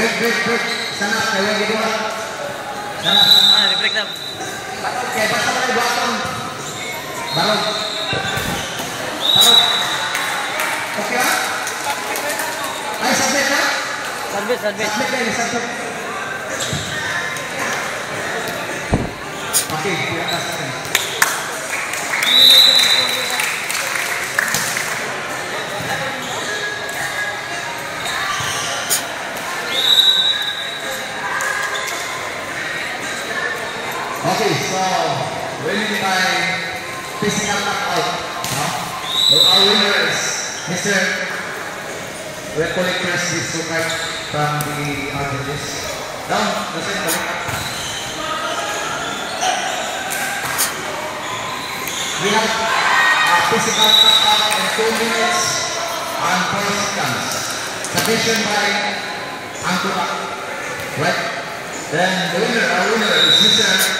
break, break. Sana, kayo gitu lah. Sana. Ah, di-break na. Oke, basta tayo buhaton. Balog. Balog. Okay ah? Ay, submit na? Service, service. Submit yun, submit. Okay, kaya ka sa akin. Okay, so winning by physical knockout. No? So our winner is Mr. Recollect first is Sukay from the Argentines. Down, listen, balik. We have a physical knockout in 2 minutes and 4 seconds. Submission by Angkura. Right? Then the winner, our winner is Mr.